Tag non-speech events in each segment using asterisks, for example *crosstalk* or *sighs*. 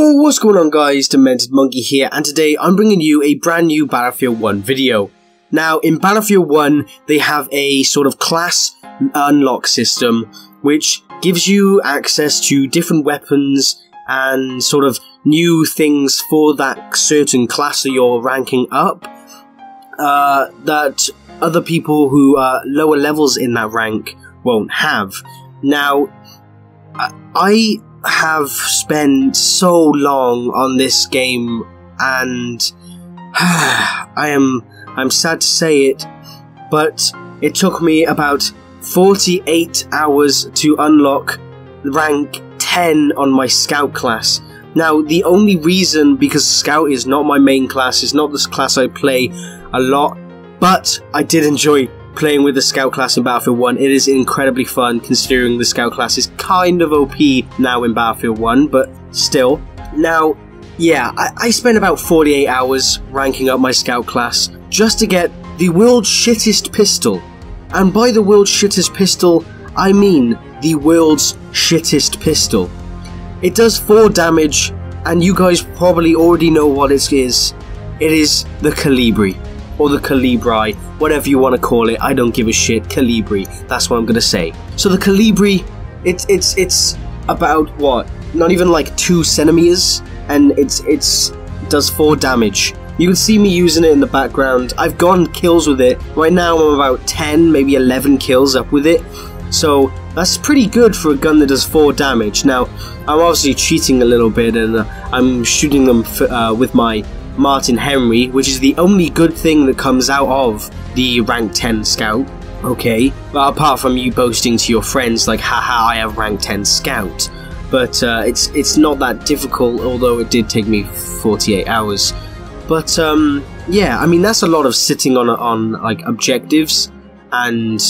What's going on guys, Demented Monkey here, and today I'm bringing you a brand new Battlefield 1 video. Now, in Battlefield 1, they have a sort of class unlock system, which gives you access to different weapons and sort of new things for that certain class that you're ranking up, uh, that other people who are lower levels in that rank won't have. Now, I have spent so long on this game and *sighs* I am I'm sad to say it, but it took me about 48 hours to unlock rank 10 on my scout class. Now, the only reason, because scout is not my main class, is not this class I play a lot, but I did enjoy playing with the Scout class in Battlefield 1. It is incredibly fun considering the Scout class is kind of OP now in Battlefield 1, but still. Now, yeah, I, I spent about 48 hours ranking up my Scout class just to get the world's shittest pistol. And by the world's shittest pistol, I mean the world's shittest pistol. It does 4 damage, and you guys probably already know what it is. It is the Colibri or the Calibri, whatever you want to call it. I don't give a shit. Calibri. That's what I'm gonna say. So the Calibri, it's it's it's about what? Not even like two centimeters, and it's it's it does four damage. You can see me using it in the background. I've gone kills with it. Right now I'm about 10, maybe 11 kills up with it. So that's pretty good for a gun that does 4 damage. Now, I'm obviously cheating a little bit and uh, I'm shooting them uh, with my Martin Henry, which is the only good thing that comes out of the rank 10 scout. Okay, but apart from you boasting to your friends like, haha, I have rank 10 scout. But uh, it's it's not that difficult, although it did take me 48 hours. But um, yeah, I mean that's a lot of sitting on on like objectives and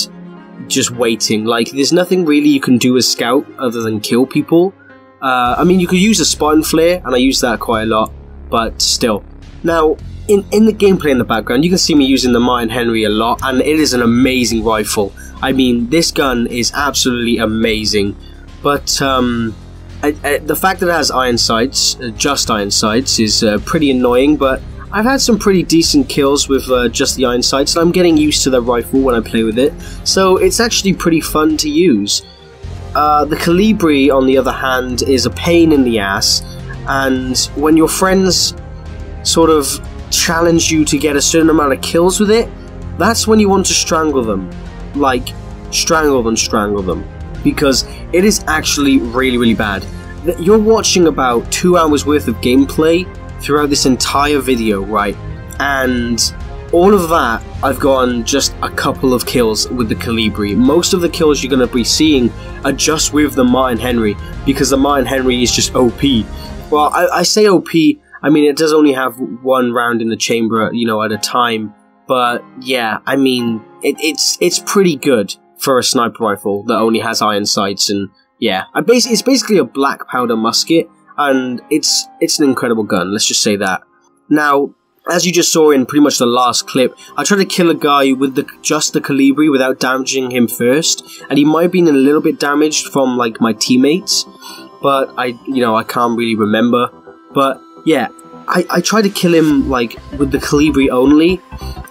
just waiting. Like, there's nothing really you can do as scout other than kill people. Uh, I mean, you could use a spine flare, and I use that quite a lot, but still, now, in, in the gameplay in the background, you can see me using the Martin Henry a lot, and it is an amazing rifle. I mean, this gun is absolutely amazing, but um, I, I, the fact that it has iron sights, uh, just iron sights, is uh, pretty annoying, but I've had some pretty decent kills with uh, just the iron sights, and I'm getting used to the rifle when I play with it, so it's actually pretty fun to use. Uh, the Calibri, on the other hand, is a pain in the ass, and when your friends sort of challenge you to get a certain amount of kills with it, that's when you want to strangle them. Like, strangle them, strangle them. Because it is actually really, really bad. You're watching about two hours worth of gameplay throughout this entire video, right? And all of that, I've gotten just a couple of kills with the Calibri. Most of the kills you're going to be seeing are just with the Martin Henry, because the Martin Henry is just OP. Well, I, I say OP I mean, it does only have one round in the chamber, you know, at a time. But yeah, I mean, it, it's it's pretty good for a sniper rifle that only has iron sights, and yeah, I bas- it's basically a black powder musket, and it's it's an incredible gun. Let's just say that. Now, as you just saw in pretty much the last clip, I tried to kill a guy with the just the Calibri without damaging him first, and he might have been a little bit damaged from like my teammates, but I you know I can't really remember. But yeah, I, I tried to kill him like with the Calibri only,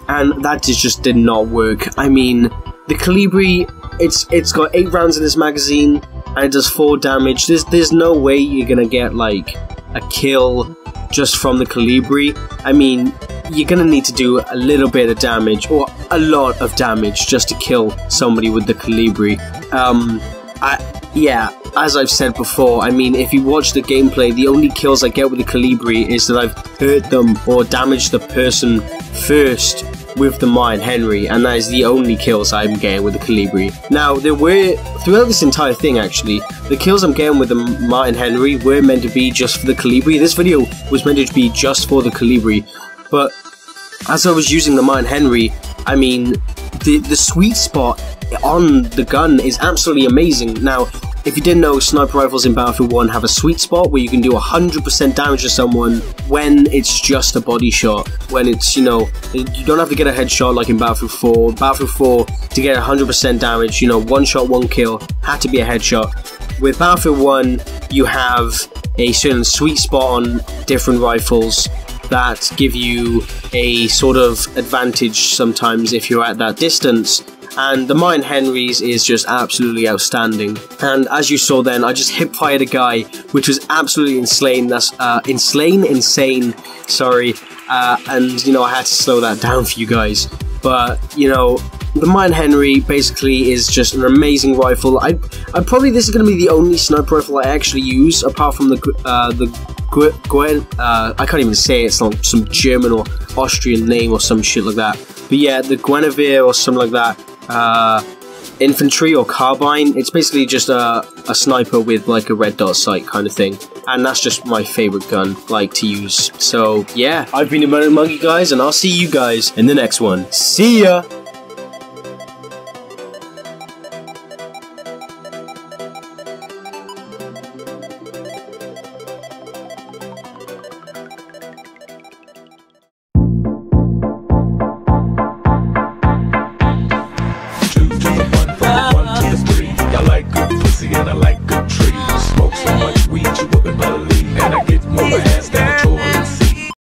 and that just did not work. I mean, the Calibri, it's it's got eight rounds in this magazine, and it does four damage. There's there's no way you're gonna get like a kill just from the Calibri. I mean, you're gonna need to do a little bit of damage or a lot of damage just to kill somebody with the Calibri. Um, I yeah, as I've said before, I mean, if you watch the gameplay, the only kills I get with the Calibri is that I've hurt them or damaged the person first with the mine Henry, and that is the only kills I'm getting with the Calibri. Now, there were, throughout this entire thing actually, the kills I'm getting with the Martin Henry were meant to be just for the Calibri. This video was meant to be just for the Calibri, but as I was using the Martin Henry, I mean, the, the sweet spot on the gun is absolutely amazing. Now, if you didn't know, sniper rifles in Battlefield 1 have a sweet spot where you can do 100% damage to someone when it's just a body shot. When it's, you know, you don't have to get a headshot like in Battlefield 4. Battlefield 4, to get 100% damage, you know, one shot, one kill, had to be a headshot. with Battlefield 1, you have a certain sweet spot on different rifles that give you a sort of advantage sometimes if you're at that distance. And the Martin Henry's is just absolutely outstanding. And as you saw then, I just hip fired a guy, which was absolutely insane. That's uh, insane, insane. Sorry. Uh, and you know I had to slow that down for you guys. But you know the Martin Henry basically is just an amazing rifle. I, I probably this is going to be the only sniper rifle I actually use, apart from the uh, the Gwen. Uh, I can't even say it. it's not some German or Austrian name or some shit like that. But yeah, the Guinevere or something like that. Uh, infantry or carbine. It's basically just a, a sniper with like a red dot sight kind of thing. And that's just my favorite gun, like to use. So yeah, I've been a Monkey guys, and I'll see you guys in the next one. See ya!